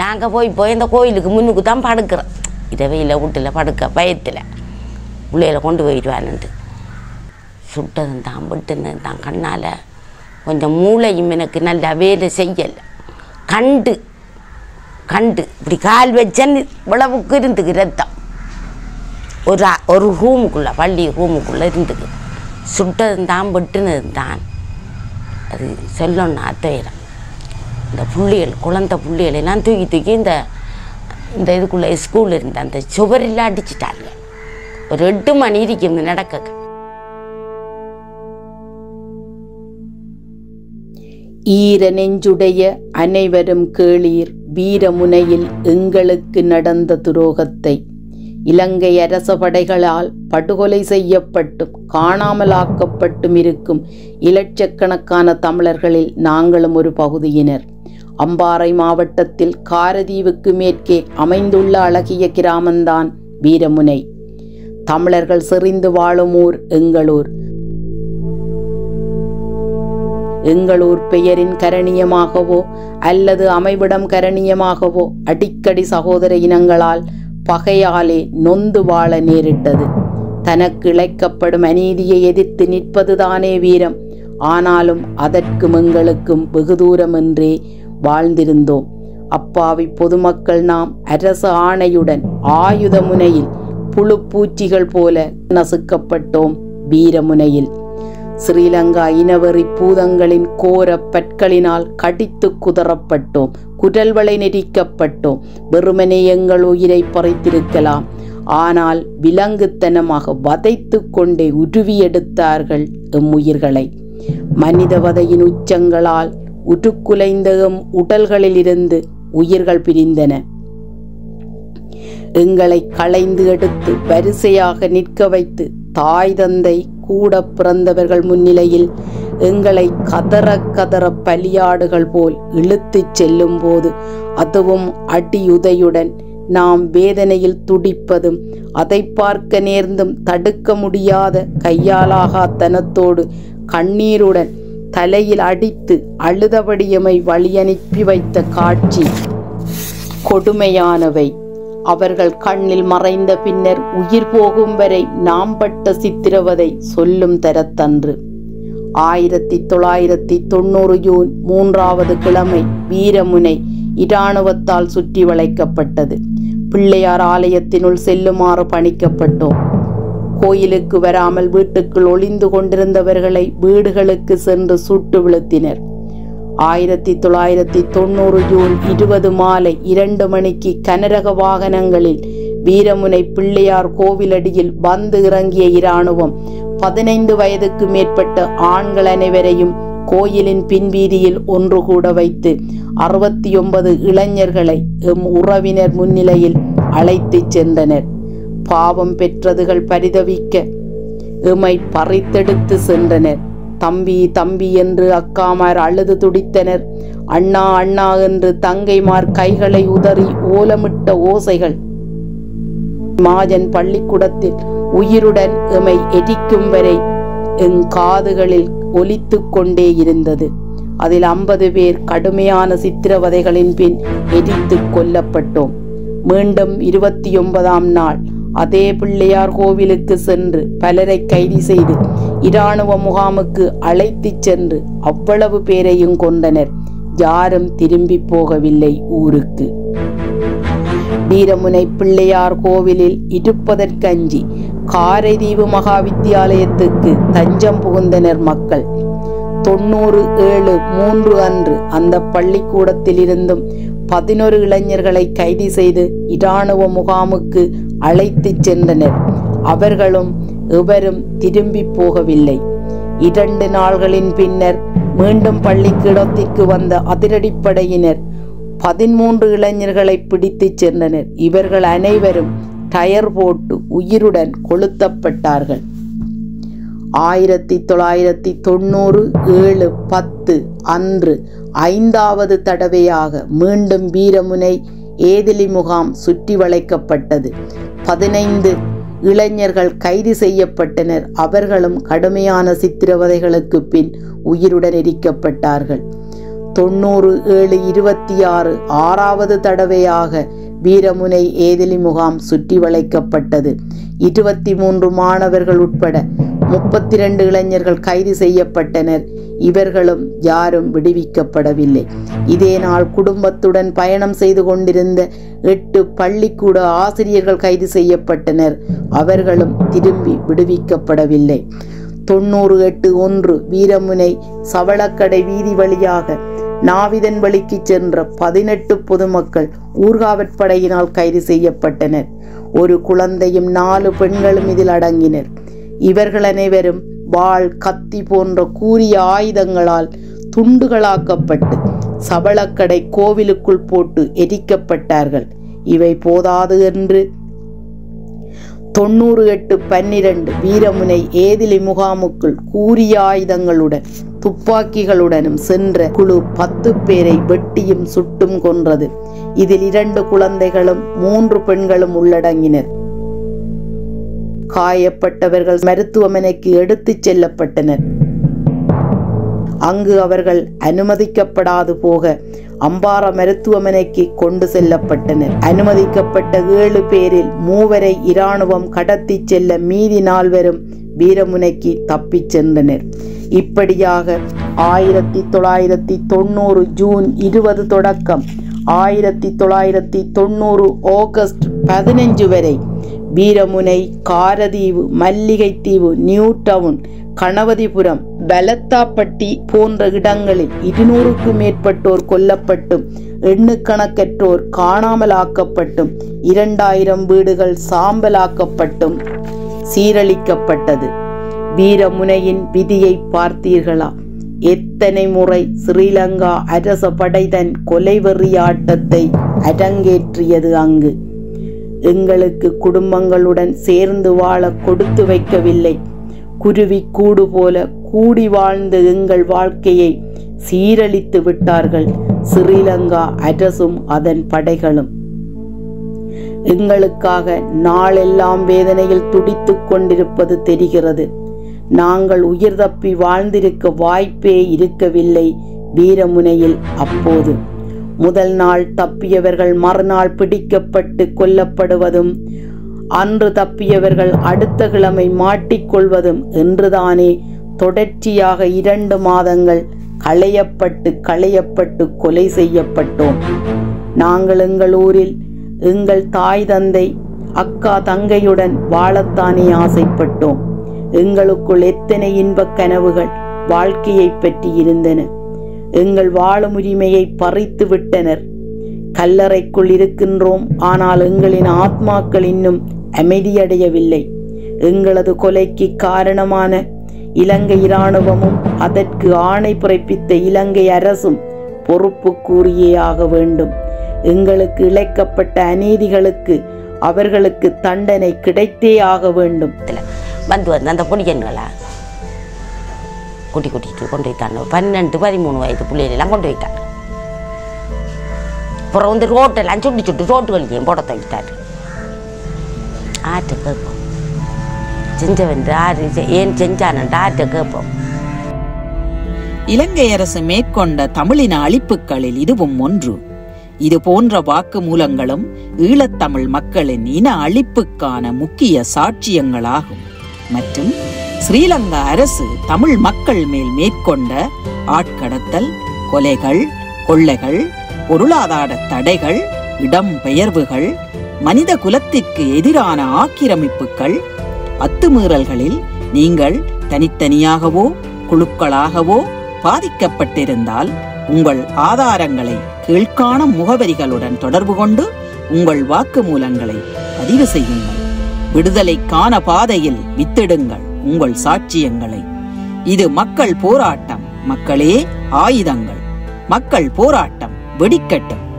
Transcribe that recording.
நாங்கள் போய் போய் இந்த கோயிலுக்கு முன்னுக்கு தான் படுக்கிறோம். இரவையில் வீட்டில் படுக்க பயத்தில் பிள்ளையில கொண்டு போயிடுவான்ட்டு சுட்டதும் தான் விட்டுன்னு தான் கண்ணால் கொஞ்சம் மூளையும் எனக்கு நல்லா வேலை செய்யலை. கண்டு கண்டு. இப்படி கால் வச்சேன்னு இவ்வளவுக்கு இருந்துக்கு ரத்தம். ஒரு ஒரு ரூமுக்குள்ளே பள்ளி ரூமுக்குள்ளே இருந்துக்கு. சுட்டதும் தான் வெட்டுனது தான். அது சொல்லணும் அத்தையிடம். இந்த புள்ளிகள் குழந்தை புள்ளிகள் எல்லாம் தூக்கி தூக்கி இந்த இந்த இதுக்குள்ளே ஸ்கூல் இருந்த அந்த சுவரெல்லாம் அடிச்சிட்டாங்க. ஒரு எட்டு மணி இருக்கும் நடக்க ஈர நெஞ்சுடைய அனைவரும் கேளீர். வீரமுனையில் எங்களுக்கு நடந்த துரோகத்தை. இலங்கை அரச படைகளால் படுகொலை செய்யப்பட்டும் காணாமலாக்கப்பட்டும் இருக்கும் இலட்சக்கணக்கான தமிழர்களில் நாங்களும் ஒரு பகுதியினர். அம்பாறை மாவட்டத்தில் காரதீவுக்கு மேற்கே அமைந்துள்ள அழகிய கிராமந்தான் வீரமுனை. தமிழர்கள் செறிந்து வாழும் ஊர் எங்களூர். எங்களூர் பெயரின் கரணியமாகவோ அல்லது அமைவிடம் கரணியமாகவோ அடிக்கடி சகோதர இனங்களால் பகையாலே நொந்து வாழ நேரிட்டது. தனக்கு இழைக்கப்படும் அநீதியை எதிர்த்து நிற்பதுதானே வீரம். ஆனாலும் அதற்கும் எங்களுக்கும் வெகு தூரமென்றே வாழ்ந்திருந்தோம். அப்பாவி பொதுமக்கள் நாம் அரசு ஆணையுடன் ஆயுத முனையில் புழு பூச்சிகள் போல நசுக்கப்பட்டோம் வீரமுனையில். ஸ்ரீலங்கா இனவெறி பூதங்களின் கோர பற்களினால் கடித்து குதறப்பட்டோம். குரல்வளை நெரிக்கப்பட்டோம். வெறுமனே எங்கள் உயிரை பறித்திருக்கலாம். ஆனால் விலங்குத்தனமாக வதைத்து கொண்டே உருவியெடுத்தார்கள் எம் உயிர்களை மனிதவதையின் உச்சங்களால் உருக்குலைந்த எம் உடல்களிலிருந்து உயிர்கள் பிரிந்தன. எங்களை களைந்து எடுத்து வரிசையாக நிற்க வைத்து தாய் தந்தை கூட பிறந்தவர்கள் முன்னிலையில் எங்களை கதற கதற பலியாடுகள் போல் இழுத்துச் செல்லும் போது அதுவும் அடியுதையுடன் நாம் வேதனையில் துடிப்பதும் அதை பார்க்க நேர்ந்தும் தடுக்க முடியாத கையாலாகாத்தனத்தோடு கண்ணீருடன் தலையில் அடித்து அழுதபடியமை வழியனுப்பி வைத்த காட்சி கொடுமையானவை. அவர்கள் கண்ணில் மறைந்த பின்னர் உயிர் போகும் வரை நாம் பட்ட சித்திரவதை சொல்லும் தரத்தன்று. ஆயிரத்தி தொள்ளாயிரத்தி தொண்ணூறு ஜூன் மூன்றாவது கிழமை வீரமுனை இராணுவத்தால் சுற்றி வளைக்கப்பட்டது. பிள்ளையார் ஆலயத்தினுள் செல்லுமாறு பணிக்கப்பட்டோம். கோயிலுக்கு வராமல் வீட்டுக்குள் ஒளிந்து கொண்டிருந்தவர்களை வீடுகளுக்கு சென்று சுட்டு வீழ்த்தினர். ஆயிரத்தி தொள்ளாயிரத்தி தொண்ணூறு ஜூன் இருபது மாலை இரண்டு மணிக்கு கனரக வாகனங்களில் வீரமுனை பிள்ளையார் கோவிலடியில் வந்து இறங்கிய இராணுவம் பதினைந்து வயதுக்கு மேற்பட்ட ஆண்கள் அனைவரையும் கோயிலின் பின்வீதியில் ஒன்று கூட வைத்து அறுபத்தி ஒன்பது இளைஞர்களை எம் உறவினர் முன்னிலையில் அழைத்துச் சென்றனர். பாவம் பெற்றதுகள் பரிதவிக்க எமை பறித்தெடுத்து சென்றனர். தம்பி தம்பி என்று அக்காமார் அழுது துடித்தனர். அண்ணா அண்ணா என்று தங்கைமார் கைகளை உதறி ஓலமிட்ட ஓசைகள். மாஜன் பள்ளிக்கூடத்தில் உயிருடன் எமை எடிக்கும் வரை எங் காதுகளில் ஒலித்து கொண்டே இருந்தது. அதில் ஐம்பது பேர் கடுமையான சித்திரவதைகளின் பின் எரித்து கொல்லப்பட்டோம். மீண்டும் இருபத்தி ஒன்பதாம் நாள். அதே பிள்ளையார் கோவிலுக்கு சென்று பலரை கைது செய்து இராணுவ முகாமுக்கு அழைத்துச் சென்று அவ்வளவு பேரையும் கொண்டனர் யாரும் திரும்பி போகவில்லை ஊருக்கு. வீரமுனை பிள்ளையார் கோவிலில் இருப்பதற்கஞ்சி காரைதீவு மகா வித்தியாலயத்துக்கு தஞ்சம் புகுந்தனர் மக்கள். தொண்ணூறு ஏழு மூன்று அன்று அந்த பள்ளிக்கூடத்திலிருந்தும் பதினொரு இளைஞர்களை கைது செய்து இராணுவ முகாமுக்கு அழைத்துச் சென்றனர். அவர்களும் எவரும் திரும்பி போகவில்லை. இரண்டு நாள்களின் பின்னர் மீண்டும் பள்ளிக்கூடத்திற்கு வந்த அதிரடிப்படையினர் பதிமூன்று இளைஞர்களை பிடித்துச் சென்றனர் இவர்கள் அனைவரும் டயர் போட்டு உயிருடன் கொளுத்தப்பட்டார்கள். ஆயிரத்தி தொள்ளாயிரத்தி தொண்ணூறு ஏழு பத்து அன்று ஐந்தாவது தடவையாக மீண்டும் வீரமுனை ஏதிலி முகாம் சுற்றி வளைக்கப்பட்டது. பதினைந்து இளைஞர்கள் கைது செய்யப்பட்டனர். அவர்களும் கடுமையான சித்திரவதைகளுக்கு பின் உயிருடன் எரிக்கப்பட்டார்கள். தொண்ணூறு ஏழு இருபத்தி ஆறு ஆறாவது தடவையாக வீரமுனை ஏதிலி முகாம் சுற்றி வளைக்கப்பட்டது. இருபத்தி மூன்று மாணவர்கள் உட்பட முப்பத்தி ரெண்டு இளைஞர்கள் கைது செய்யப்பட்டனர். இவர்களும் யாரும் விடுவிக்கப்படவில்லை. இதே நாள் குடும்பத்துடன் பயணம் செய்து கொண்டிருந்த எட்டு பள்ளிக்கூட ஆசிரியர்கள் கைது செய்யப்பட்டனர். அவர்களும் திரும்பி விடுவிக்கப்படவில்லை. தொண்ணூறு எட்டு ஒன்று வீரமுனை சவளக்கடை வீதி வழியாக நாவிதன் வழிக்கு சென்ற பதினெட்டு பொதுமக்கள் ஊர்காவற்படையினால் கைது செய்யப்பட்டனர். ஒரு குழந்தையும் நாலு பெண்களும் இதில் அடங்கினர். இவர்கள் அனைவரும் வாள் கத்தி போன்ற கூரிய ஆயுதங்களால் துண்டுகளாக்கப்பட்டு சபளக்கடை கோவிலுக்குள் போட்டு எரிக்கப்பட்டார்கள். இவை போதாது என்று தொண்ணூறு எட்டு பன்னிரண்டு வீரமுனை ஏதிலி முகாமுக்குள் கூரிய ஆயுதங்களுடன் துப்பாக்கிகளுடனும் சென்ற குழு பத்து பேரை வெட்டியும் சுட்டும் கொன்றது. இதில் இரண்டு குழந்தைகளும் மூன்று பெண்களும் உள்ளடங்கினர். காயப்பட்டவர்கள் மருத்துவமனைக்கு எடுத்துச் செல்லப்பட்டனர். அங்கு அவர்கள் அனுமதிக்கப்படாது போக அம்பார மருத்துவமனைக்கு கொண்டு செல்லப்பட்டனர். அனுமதிக்கப்பட்ட ஏழு பேரில் மூவரை இராணுவம் கடத்தி செல்ல மீதி நால்வரும் வீரமுனைக்கு தப்பிச் சென்றனர். இப்படியாக ஆயிரத்தி தொள்ளாயிரத்தி தொண்ணூறு ஜூன் இருபது தொடக்கம் ஆயிரத்தி தொள்ளாயிரத்தி தொண்ணூறு ஆகஸ்ட் பதினஞ்சு வரை வீரமுனை காரதீவு மல்லிகைத்தீவு நியூ டவுன் கணவதிபுரம் பலத்தாப்பட்டி போன்ற இடங்களில் இருநூறுக்கும் மேற்பட்டோர் கொல்லப்பட்டும் எண்ணுக்கணக்கற்றோர் காணாமலாக்கப்பட்டும் இரண்டாயிரம் வீடுகள் சாம்பலாக்கப்பட்டும் சீரழிக்கப்பட்டது. வீரமுனையின் விதியை பார்த்தீர்களா? எத்தனை முறை ஸ்ரீலங்கா அரச படை தன் கொலைவெறியாட்டத்தை அரங்கேற்றியது அங்கு? எங்களுக்கு குடும்பங்களுடன் சேர்ந்து வாழ கொடுத்து வைக்கவில்லை. குருவி கூடு போல கூடி வாழ்ந்த எங்கள் வாழ்க்கையை சீரழித்து விட்டார்கள் ஸ்ரீலங்கா அரசும் அதன் படைகளும். எங்களுக்காக நாளெல்லாம் வேதனையில் துடித்துக் கொண்டிருப்பது தெரிகிறது. நாங்கள் உயிர் தப்பி வாழ்ந்திருக்க வாய்ப்பே இருக்கவில்லை வீரமுனையில் அப்போது. முதல் நாள் தப்பியவர்கள் மறுநாள் பிடிக்கப்பட்டு கொல்லப்படுவதும் அன்று தப்பியவர்கள் அடுத்த கிழமை மாட்டிக்கொள்வதும் என்றுதானே தொடர்ச்சியாக இரண்டு மாதங்கள் களையப்பட்டு களையப்பட்டு கொலை செய்யப்பட்டோம். நாங்கள் எங்கள் ஊரில் எங்கள் தாய் தந்தை அக்கா தங்கையுடன் வாழத்தானே ஆசைப்பட்டோம். எங்களுக்குள் எத்தனை இன்பக் கனவுகள் வாழ்க்கையைப் பற்றி இருந்தன. எங்கள் வாழும் உரிமையை பறித்து விட்டனர். கல்லறைக்குள் இருக்கின்றோம் ஆனால் எங்களின் ஆத்மாக்கள் இன்னும் அமைதியடையவில்லை. எங்களது கொலைக்கு காரணமான இலங்கை இராணுவமும் அதற்கு ஆணை பிறப்பித்த இலங்கை அரசும் பொறுப்பு கூறியே ஆக வேண்டும். எங்களுக்கு இழைக்கப்பட்ட அநீதிகளுக்கு அவர்களுக்கு தண்டனை கிடைத்தே ஆக வேண்டும். வந்து வந்து அந்த பொடியன்களை குட்டி குட்டிட்டு கொண்டு போய்த்தாங்க பன்னெண்டு பதிமூணு வயது பிள்ளைகளெல்லாம் கொண்டு போயிட்டாங்க. அப்புறம் வந்து ரோட்டெல்லாம் சுட்டி சுட்டு ரோட்டு வழியையும் போட தள்ளிட்டாரு. ஆற்றை கேட்போம். செஞ்சவன் ஆறு ஏன் செஞ்சானன்ட்டு ஆற்றை கேட்போம். இலங்கை அரசு மேற்கொண்ட தமிழின அழிப்புகளில் இதுவும் ஒன்று. இது போன்ற வாக்குமூலங்களும் ஈழத்தமிழ் மக்களின் இன அழிப்புக்கான முக்கிய சாட்சியங்களாகும். மற்றும் ஸ்ரீலங்கா அரசு தமிழ் மக்கள் மேல் மேற்கொண்ட ஆட்கடத்தல் கொலைகள் கொள்ளைகள் பொருளாதார தடைகள் இடம்பெயர்வுகள் மனித குலத்திற்கு எதிரான ஆக்கிரமிப்புகள் அத்துமீறல்களில் நீங்கள் தனித்தனியாகவோ குழுக்களாகவோ பாதிக்கப்பட்டிருந்தால் உங்கள் ஆதாரங்களை கீழ்காணும் முகவரிகளுடன் தொடர்பு கொண்டு உங்கள் வாக்குமூலங்களை பதிவு செய்யுங்கள். விடுதலைக்கான பாதையில் வித்திடுங்கள் உங்கள் சாட்சியங்களை. இது மக்கள் போராட்டம். மக்களே ஆயுதங்கள். மக்கள் போராட்டம். வெடிக்கட்டும்.